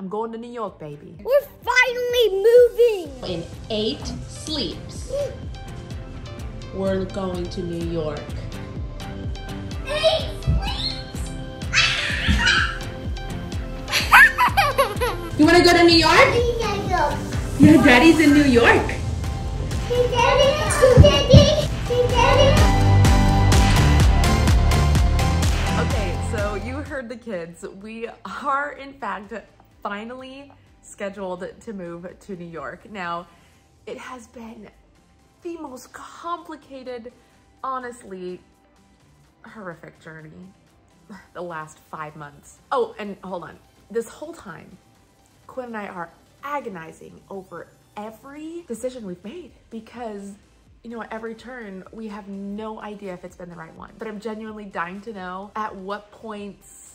I'm going to New York, baby. We're finally moving. In eight sleeps, we're going to New York. Eight sleeps. You want to go to New York? Your daddy's in New York. Hey, Daddy. Hey, Daddy. Hey, Daddy. Okay, so you heard the kids. We are, in fact, finally scheduled to move to New York. Now, it has been the most complicated, honestly, horrific journey the last five months. Oh, and hold on. This whole time, Quinn and I are agonizing over every decision we've made because you know, at every turn, we have no idea if it's been the right one. But I'm genuinely dying to know at what points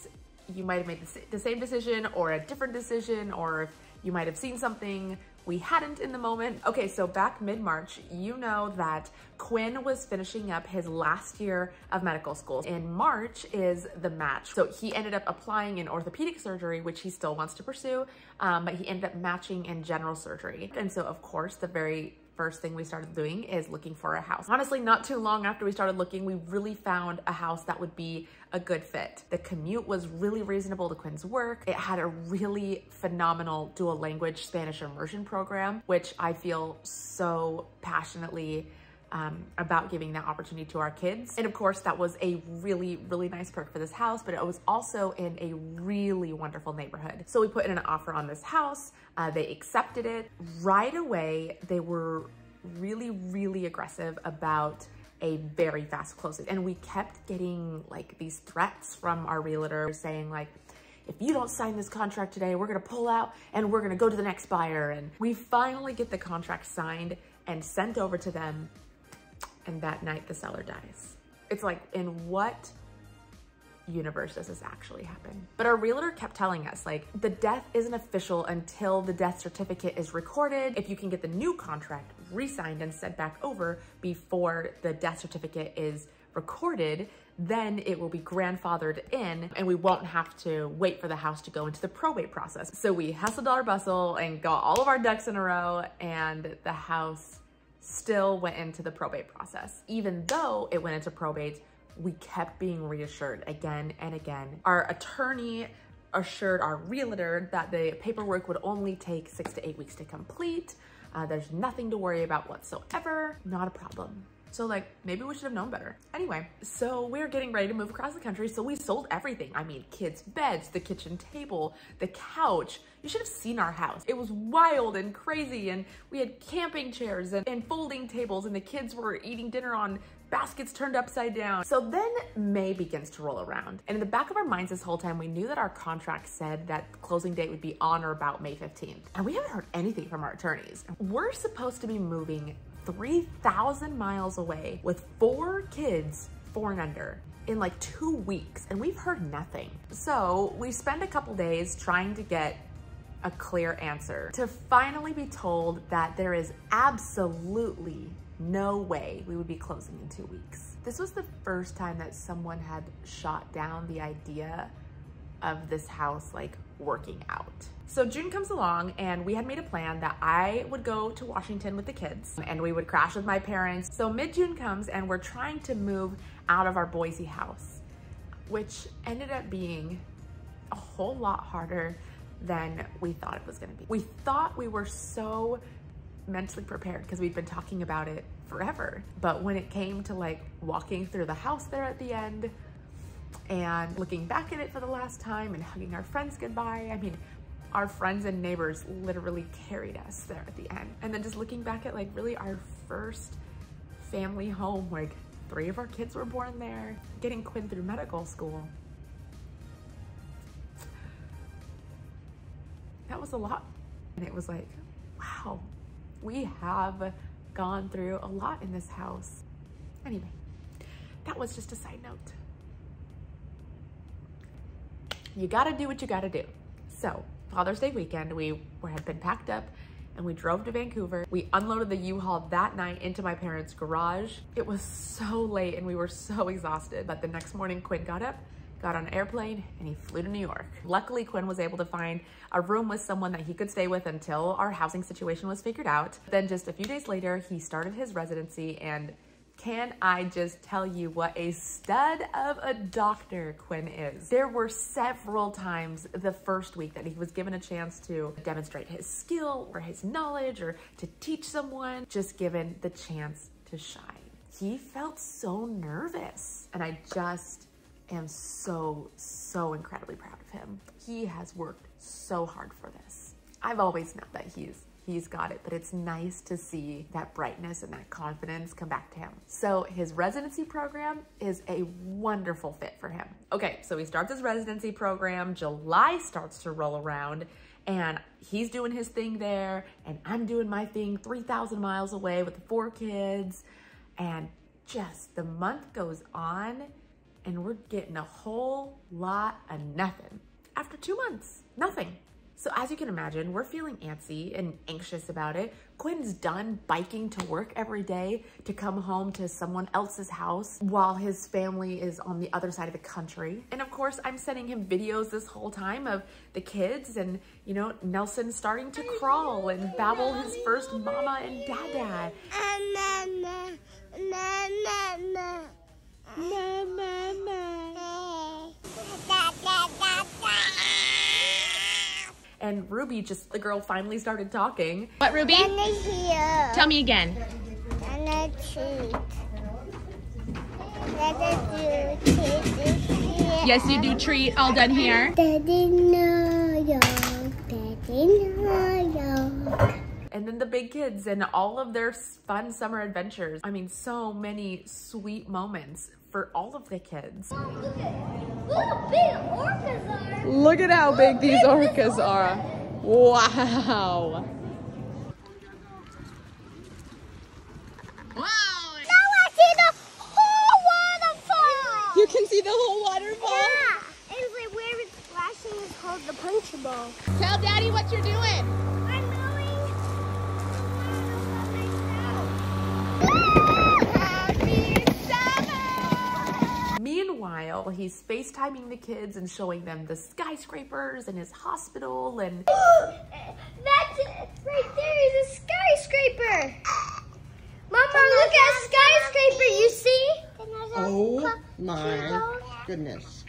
you might have made the, same decision or a different decision, or you might have seen something we hadn't in the moment. Okay, so back mid-March, you know that Quinn was finishing up his last year of medical school. In March is the match. So he ended up applying in orthopedic surgery, which he still wants to pursue, um, but he ended up matching in general surgery. And so of course, the very first thing we started doing is looking for a house. Honestly, not too long after we started looking, we really found a house that would be a good fit. The commute was really reasonable to Quinn's work. It had a really phenomenal dual language Spanish immersion program, which I feel so passionately um, about giving that opportunity to our kids. And of course, that was a really, really nice perk for this house, but it was also in a really wonderful neighborhood. So we put in an offer on this house. Uh, they accepted it. Right away, they were really, really aggressive about a very fast closing. And we kept getting like these threats from our realtor saying like, if you don't sign this contract today, we're gonna pull out and we're gonna go to the next buyer. And we finally get the contract signed and sent over to them and that night the seller dies. It's like, in what universe does this actually happen? But our realtor kept telling us like the death isn't official until the death certificate is recorded. If you can get the new contract re-signed and sent back over before the death certificate is recorded, then it will be grandfathered in and we won't have to wait for the house to go into the probate process. So we hustled our bustle and got all of our ducks in a row and the house still went into the probate process. Even though it went into probate, we kept being reassured again and again. Our attorney assured our realtor that the paperwork would only take six to eight weeks to complete. Uh, there's nothing to worry about whatsoever, not a problem. So like, maybe we should have known better. Anyway, so we're getting ready to move across the country. So we sold everything. I mean, kids' beds, the kitchen table, the couch. You should have seen our house. It was wild and crazy. And we had camping chairs and, and folding tables and the kids were eating dinner on baskets turned upside down. So then May begins to roll around. And in the back of our minds this whole time, we knew that our contract said that closing date would be on or about May 15th. And we haven't heard anything from our attorneys. We're supposed to be moving 3,000 miles away with four kids, four and under in like two weeks and we've heard nothing. So we spend a couple days trying to get a clear answer to finally be told that there is absolutely no way we would be closing in two weeks. This was the first time that someone had shot down the idea of this house like working out. So June comes along and we had made a plan that I would go to Washington with the kids and we would crash with my parents. So mid-June comes and we're trying to move out of our Boise house, which ended up being a whole lot harder than we thought it was gonna be. We thought we were so mentally prepared because we'd been talking about it forever. But when it came to like walking through the house there at the end and looking back at it for the last time and hugging our friends goodbye, I mean, our friends and neighbors literally carried us there at the end. And then just looking back at like really our first family home, like three of our kids were born there, getting Quinn through medical school. That was a lot. And it was like, wow, we have gone through a lot in this house. Anyway, that was just a side note. You gotta do what you gotta do. So, Father's Day weekend, we had been packed up and we drove to Vancouver. We unloaded the U-Haul that night into my parents' garage. It was so late and we were so exhausted, but the next morning Quinn got up got on an airplane, and he flew to New York. Luckily, Quinn was able to find a room with someone that he could stay with until our housing situation was figured out. Then just a few days later, he started his residency and can I just tell you what a stud of a doctor Quinn is? There were several times the first week that he was given a chance to demonstrate his skill or his knowledge or to teach someone, just given the chance to shine. He felt so nervous and I just am so, so incredibly proud of him. He has worked so hard for this. I've always known that he's he's got it, but it's nice to see that brightness and that confidence come back to him. So his residency program is a wonderful fit for him. Okay, so he starts his residency program, July starts to roll around, and he's doing his thing there, and I'm doing my thing 3,000 miles away with the four kids, and just the month goes on, and we're getting a whole lot of nothing. After two months, nothing. So as you can imagine, we're feeling antsy and anxious about it. Quinn's done biking to work every day to come home to someone else's house while his family is on the other side of the country. And of course, I'm sending him videos this whole time of the kids and, you know, Nelson starting to crawl and babble his first mama and dada. And Ruby just, the girl finally started talking. What, Ruby? here. Tell me again. And a treat. Let us do treat Yes, you do treat. All done here. Daddy New York, Daddy New York. And then the big kids and all of their fun summer adventures. I mean, so many sweet moments for all of the kids. Look at look big orcas are. Look at how big these orcas are. Wow. Wow. Now I see the whole waterfall. You can see the whole waterfall. Yeah. And like where it's splashing is called the punch bowl. Tell Daddy what you're doing. I'm going. Meanwhile, he's FaceTiming the kids and showing them the skyscrapers and his hospital and That's it. Right there is a skyscraper. Mama, look at a skyscraper. You see? Oh my goodness.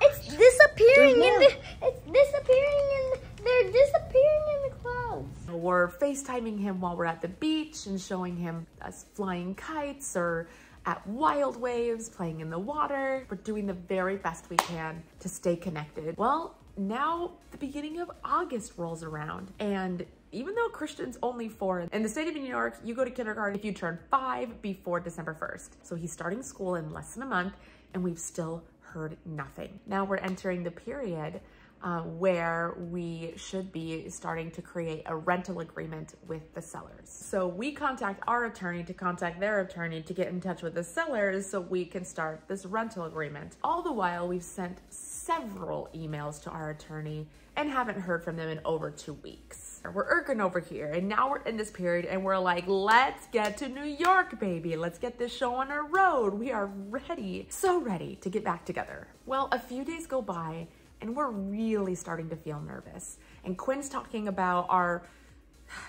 It's disappearing in the. It's disappearing in. The, they're disappearing in the clouds. we're FaceTiming him while we're at the beach and showing him us flying kites or at wild waves, playing in the water. We're doing the very best we can to stay connected. Well, now the beginning of August rolls around and even though Christian's only four, in the state of New York, you go to kindergarten if you turn five before December 1st. So he's starting school in less than a month and we've still heard nothing. Now we're entering the period uh, where we should be starting to create a rental agreement with the sellers. So we contact our attorney to contact their attorney to get in touch with the sellers so we can start this rental agreement. All the while, we've sent several emails to our attorney and haven't heard from them in over two weeks. We're irking over here and now we're in this period and we're like, let's get to New York, baby. Let's get this show on our road. We are ready, so ready to get back together. Well, a few days go by and we're really starting to feel nervous. And Quinn's talking about our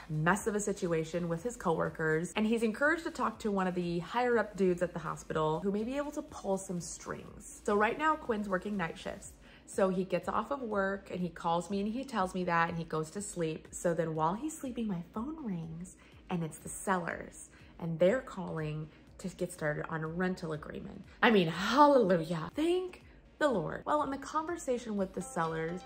mess of a situation with his coworkers and he's encouraged to talk to one of the higher up dudes at the hospital who may be able to pull some strings. So right now Quinn's working night shifts. So he gets off of work and he calls me and he tells me that and he goes to sleep. So then while he's sleeping, my phone rings and it's the sellers and they're calling to get started on a rental agreement. I mean, hallelujah. Thank the Lord. Well, in the conversation with the sellers,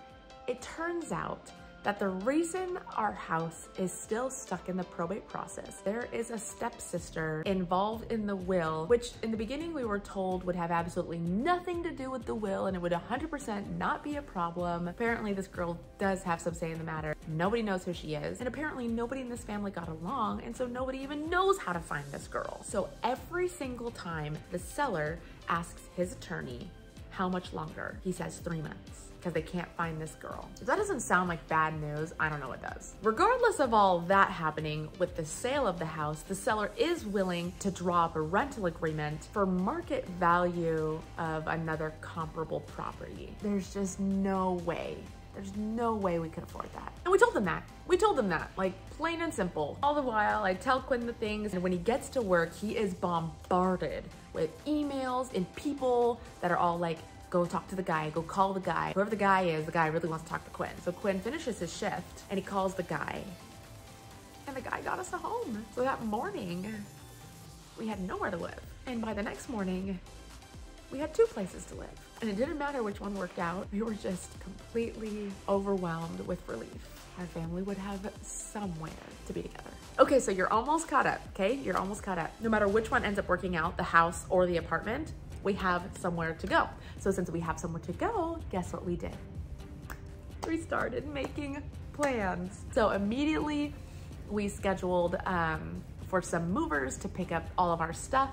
it turns out that the reason our house is still stuck in the probate process, there is a stepsister involved in the will, which in the beginning we were told would have absolutely nothing to do with the will and it would 100% not be a problem. Apparently this girl does have some say in the matter. Nobody knows who she is. And apparently nobody in this family got along. And so nobody even knows how to find this girl. So every single time the seller asks his attorney, How much longer? He says three months because they can't find this girl. If that doesn't sound like bad news, I don't know what does. Regardless of all that happening with the sale of the house, the seller is willing to draw up a rental agreement for market value of another comparable property. There's just no way there's no way we could afford that. And we told them that. We told them that, like plain and simple. All the while, I tell Quinn the things, and when he gets to work, he is bombarded with emails and people that are all like, go talk to the guy, go call the guy. Whoever the guy is, the guy really wants to talk to Quinn. So Quinn finishes his shift and he calls the guy. And the guy got us a home. So that morning, we had nowhere to live. And by the next morning, we had two places to live. And it didn't matter which one worked out. We were just completely overwhelmed with relief. Our family would have somewhere to be together. Okay, so you're almost caught up, okay? You're almost caught up. No matter which one ends up working out, the house or the apartment, we have somewhere to go. So since we have somewhere to go, guess what we did? We started making plans. So immediately we scheduled um, for some movers to pick up all of our stuff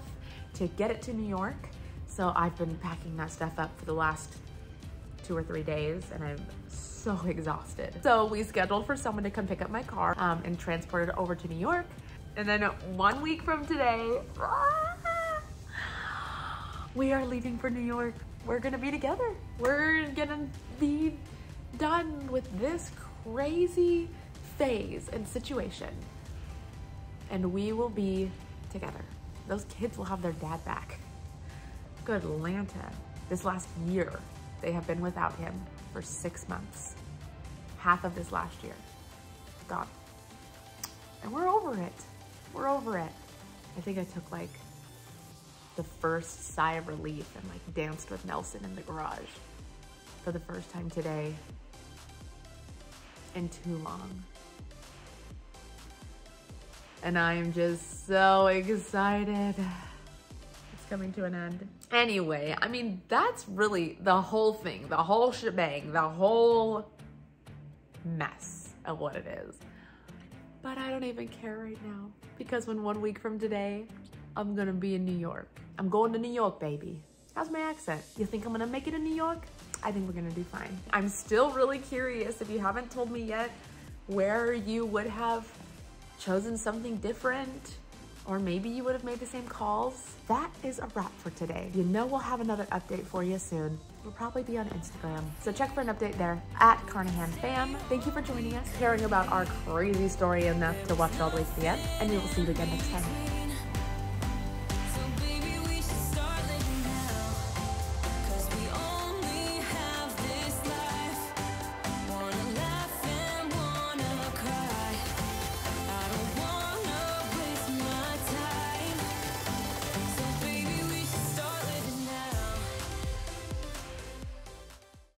to get it to New York. So I've been packing that stuff up for the last two or three days and I'm so exhausted. So we scheduled for someone to come pick up my car um, and transport it over to New York. And then one week from today, we are leaving for New York. We're gonna be together. We're gonna be done with this crazy phase and situation. And we will be together. Those kids will have their dad back. Good Lanta. This last year, they have been without him for six months. Half of this last year. Gone. And we're over it. We're over it. I think I took like the first sigh of relief and like danced with Nelson in the garage for the first time today in too long. And I am just so excited. Coming to an end. Anyway, I mean, that's really the whole thing, the whole shebang, the whole mess of what it is. But I don't even care right now because when one week from today, I'm gonna be in New York. I'm going to New York, baby. How's my accent? You think I'm gonna make it in New York? I think we're gonna do fine. I'm still really curious if you haven't told me yet where you would have chosen something different or maybe you would have made the same calls. That is a wrap for today. You know we'll have another update for you soon. We'll probably be on Instagram. So check for an update there at Carnahan Fam. Thank you for joining us, caring about our crazy story enough to watch all the way to the end, and we will see you again next time.